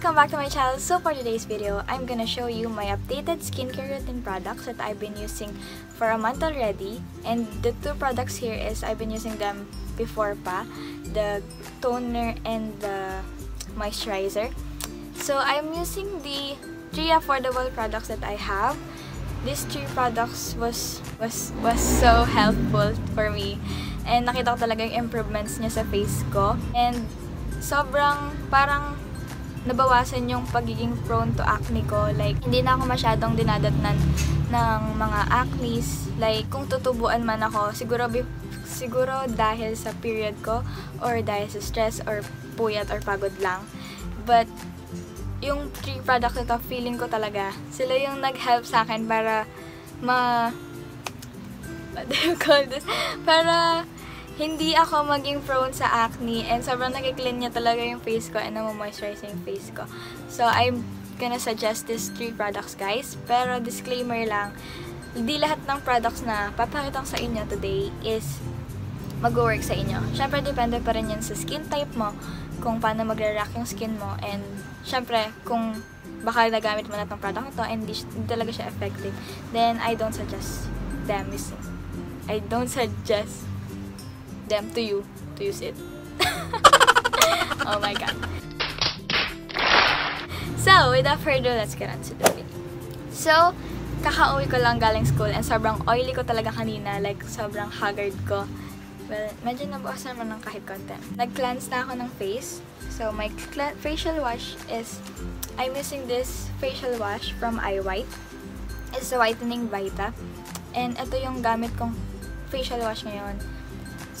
Welcome back to my channel. So for today's video, I'm gonna show you my updated skincare routine products that I've been using for a month already. And the two products here is I've been using them before pa. The toner and the moisturizer. So I'm using the three affordable products that I have. These three products was was was so helpful for me. And nakita ko talaga yung improvements niya sa face ko. And sobrang parang nabawasan yung pagiging prone to acne ko. Like, hindi na ako masyadong dinadatnan ng mga acnes. Like, kung tutubuan man ako, siguro, siguro dahil sa period ko or dahil sa stress or puyat or pagod lang. But, yung three products ito, feeling ko talaga, sila yung nag-help sa akin para ma... What do you call this? Para hindi ako maging prone sa acne and sobrang nag-clean niya talaga yung face ko and namo-moisturize yung face ko. So, I'm gonna suggest these three products, guys. Pero, disclaimer lang, hindi lahat ng products na papakita ko sa inyo today is mag-work sa inyo. Siyempre, depende pa rin yan sa skin type mo, kung paano magre-react yung skin mo, and siyempre, kung baka nagamit mo na itong product na to and hindi, talaga siya effective, then I don't suggest them. I don't suggest them to you to use it. oh my god. So, without further, let's get on to the video. So, kaka-uwi ko lang galing school and sobrang oily ko talaga kanina. Like, sobrang haggard ko. Well, medyo nabukas naman ng kahit konti. Nag-cleanse na ako ng face. So, my facial wash is, I'm using this facial wash from iWhite. It's a whitening Vita. And ito yung gamit kong facial wash ngayon.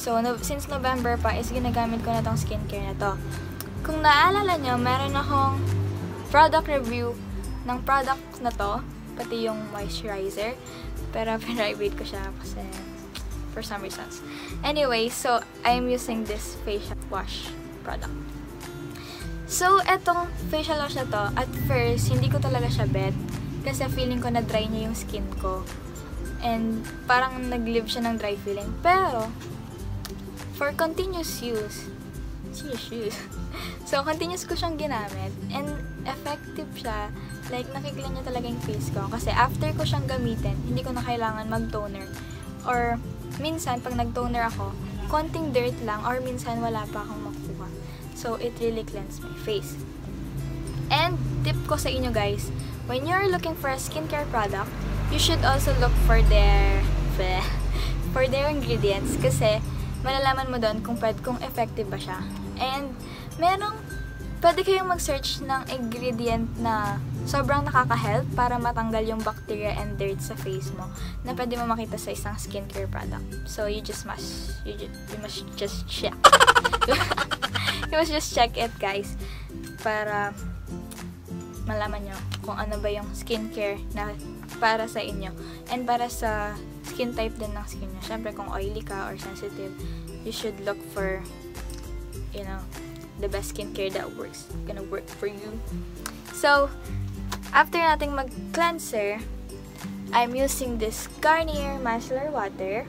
So, no, since November pa is ginagamit ko na tong skincare na to. Kung naalala nyo, meron akong product review ng product na to, pati yung moisturizer. Pero private ko siya kasi for some reasons. Anyway, so I'm using this facial wash product. So, etong facial wash na to, at first, hindi ko talaga siya bet. Kasi feeling ko na dry niya yung skin ko. And parang nag-live siya ng dry feeling. Pero, for continuous use, continuous use. so, continuous ko siyang ginamit. And, effective siya. Like, nakikita niya talaga yung face ko. Kasi, after ko siyang gamitin, hindi ko na kailangan mag-toner. Or, minsan, pag nag-toner ako, konting dirt lang, or minsan, wala pa akong makuha. So, it really cleans my face. And, tip ko sa inyo guys, when you're looking for a skincare product, you should also look for their, for their ingredients. Kasi, malalaman mo doon kung pwede, kung effective ba siya. And, merong, pwede kayong mag-search ng ingredient na sobrang nakaka-help para matanggal yung bacteria and dirt sa face mo na pwede mo makita sa isang skincare product. So, you just must, you, just, you must just check. you must just check it, guys. Para malaman nyo kung ano ba yung skincare na para sa inyo. And para sa skin type din ng skin nyo. Siyempre, kung oily ka or sensitive, you should look for, you know, the best skincare that works. Gonna work for you. So, after nating mag-cleanser, I'm using this Garnier Micellar Water.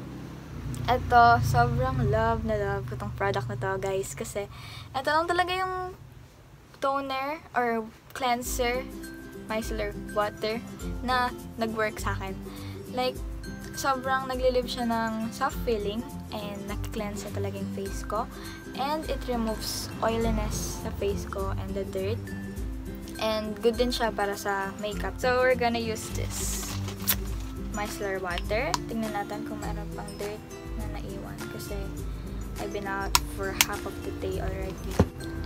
Ito, sobrang love na love ko tong product na to, guys. Kasi, ito lang talaga yung toner or cleanser micellar water na nag-work sa akin. Like, sobrang naglilive siya ng soft feeling and nag-cleanse na talaga yung face ko. And it removes oiliness sa face ko and the dirt. And good din siya para sa makeup. So, we're gonna use this micellar water. Tingnan natin kung meron pang dirt na naiwan kasi I've been out for half of the day already.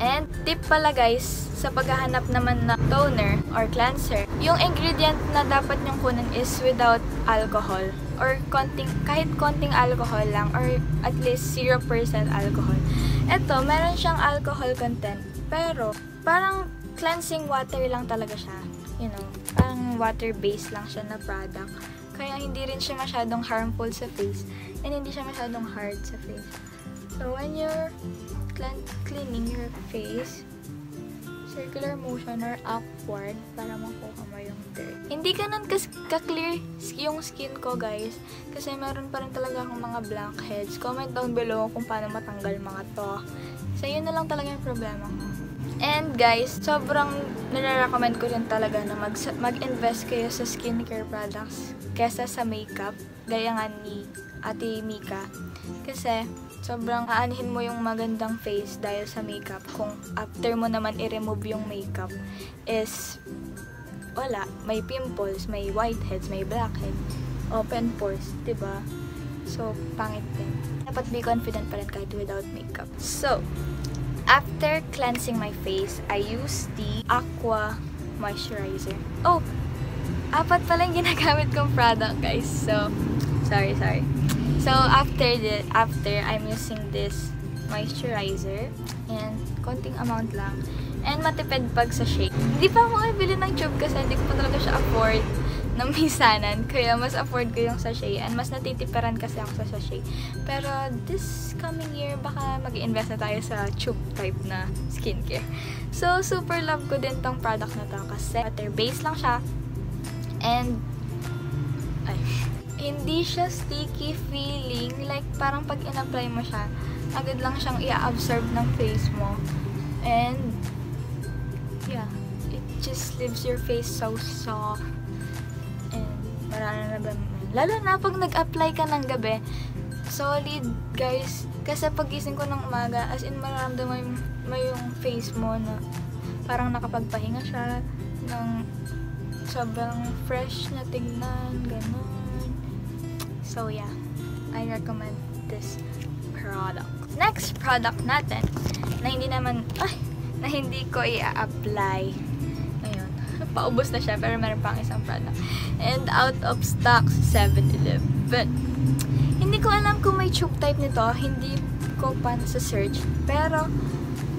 And tip pala guys, sa paghahanap naman ng toner or cleanser, yung ingredient na dapat nyong kunin is without alcohol or konting, kahit konting alcohol lang or at least 0% alcohol. Ito, meron siyang alcohol content pero parang cleansing water lang talaga siya. You know, parang water-based lang siya na product. Kaya hindi rin siya masyadong harmful sa face and hindi siya masyadong hard sa face. So, when you're cleaning your face, circular motion or upward para makuha mo yung dirt. Hindi ganun ka-clear yung skin ko, guys. Kasi meron pa rin talaga akong mga blackheads. Comment down below kung paano matanggal mga to. So, yun na lang talaga yung problema ko. And guys, sobrang nire-recommend ko rin talaga na mag, mag-invest kayo sa skincare products kesa sa makeup, gaya nga ni Ate Mika. Kasi, sobrang aanihin mo yung magandang face dahil sa makeup kung after mo naman i-remove yung makeup is wala, may pimples, may whiteheads, may blackhead, open pores, ba? So, pangit din. Dapat be confident pa rin kahit without makeup. So, After cleansing my face, I use the Aqua Moisturizer. Oh! Apat pala yung ginagamit kong product, guys. So, sorry, sorry. So, after the, after, I'm using this moisturizer. And, konting amount lang. And, matipid pag sa shake. Hindi pa ako bili ng tube kasi hindi ko pa talaga siya afford ng misanan. Kaya mas afford ko yung sachet. And mas natitiparan kasi ako sa sachet. Pero this coming year, baka mag invest na tayo sa tube type na skincare. So, super love ko din tong product na to kasi water-based lang siya. And, ay, hindi siya sticky feeling. Like, parang pag in-apply mo siya, agad lang siyang i-absorb ng face mo. And, yeah, it just leaves your face so soft mararamdaman mo. Lalo na pag nag-apply ka ng gabi, solid guys. Kasi pagising ko ng umaga, as in mararamdaman mo yung face mo na parang nakapagpahinga siya ng sobrang fresh na tignan, ganun. So yeah, I recommend this product. Next product natin, na hindi naman, ay, na hindi ko i-apply paubos na siya, pero meron pang isang product. And out of stock 7-Eleven. Hindi ko alam kung may tube type nito, hindi ko pa sa search. Pero,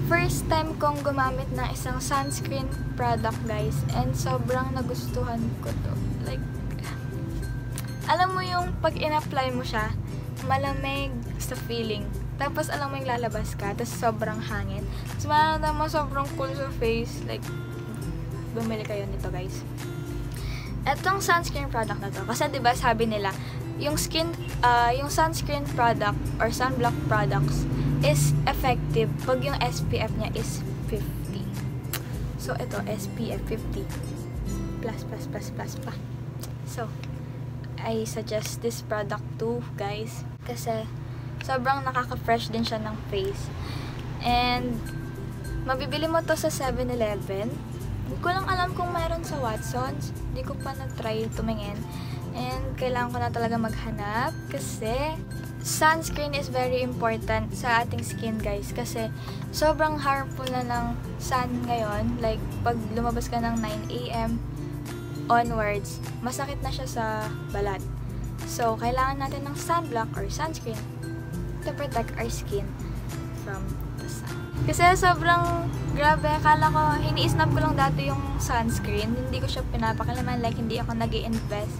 first time kong gumamit ng isang sunscreen product, guys. And sobrang nagustuhan ko to. Like, alam mo yung pag in-apply mo siya, malamig sa feeling. Tapos, alam mo yung lalabas ka, tapos sobrang hangin. Tapos, malamang mo sobrang cool sa face. Like, bumili kayo nito guys. Etong sunscreen product na to, kasi 'di ba sabi nila, yung skin uh, yung sunscreen product or sunblock products is effective pag yung SPF niya is 50. So ito SPF 50 plus plus plus plus pa. So I suggest this product too, guys, kasi sobrang nakaka-fresh din siya ng face. And mabibili mo to sa 7-Eleven hindi ko lang alam kung mayroon sa Watsons. Hindi ko pa na-try tumingin. And kailangan ko na talaga maghanap kasi sunscreen is very important sa ating skin guys kasi sobrang harmful na ng sun ngayon like pag lumabas ka ng 9am onwards masakit na siya sa balat so kailangan natin ng sunblock or sunscreen to protect our skin from the sun kasi sobrang grabe, akala ko, hini-snap ko lang dati yung sunscreen. Hindi ko siya pinapakalaman, like hindi ako nag invest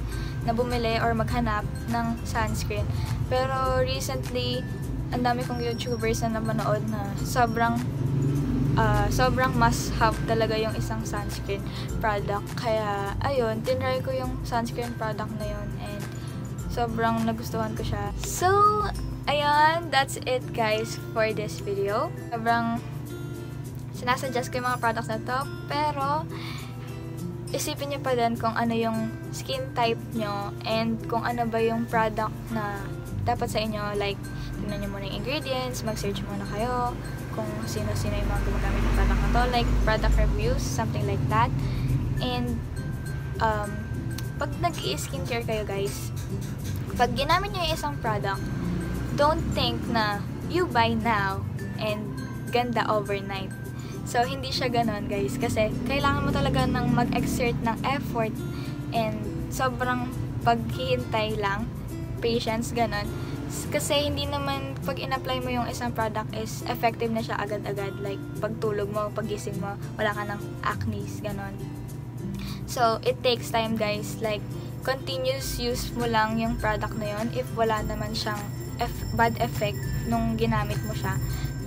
na bumili or maghanap ng sunscreen. Pero recently, ang dami kong YouTubers na namanood na sobrang uh, sobrang must have talaga yung isang sunscreen product. Kaya, ayun, tinry ko yung sunscreen product na yun and sobrang nagustuhan ko siya. So, ayun, that's it guys for this video. Sobrang sinasuggest ko yung mga products na to, pero isipin niyo pa din kung ano yung skin type nyo and kung ano ba yung product na dapat sa inyo. Like, tingnan nyo muna yung ingredients, mag-search muna kayo kung sino-sino yung mga gumagamit ng product na to. Like, product reviews, something like that. And, um, pag nag-i-skincare kayo guys, pag ginamit nyo yung isang product, don't think na you buy now and ganda overnight. So, hindi siya ganon, guys. Kasi, kailangan mo talaga ng mag-exert ng effort and sobrang paghihintay lang, patience, ganon. Kasi, hindi naman, pag in-apply mo yung isang product is effective na siya agad-agad. Like, pagtulog mo, pagising mo, wala ka ng acne, ganon. So, it takes time, guys. Like, continuous use mo lang yung product na yon if wala naman siyang bad effect nung ginamit mo siya.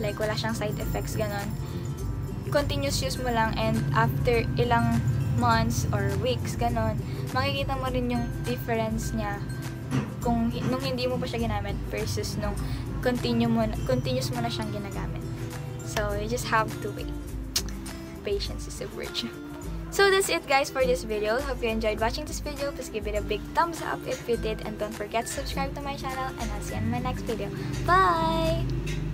Like, wala siyang side effects, ganon. Continuous use mo lang and after ilang months or weeks, ganon, makikita mo rin yung difference niya kung nung hindi mo pa siya ginamit versus nung continue mo, continuous mo na siyang ginagamit. So, you just have to wait. patience is a virtue. So that's it guys for this video. Hope you enjoyed watching this video. Please give it a big thumbs up if you did and don't forget to subscribe to my channel and I'll see you in my next video. Bye!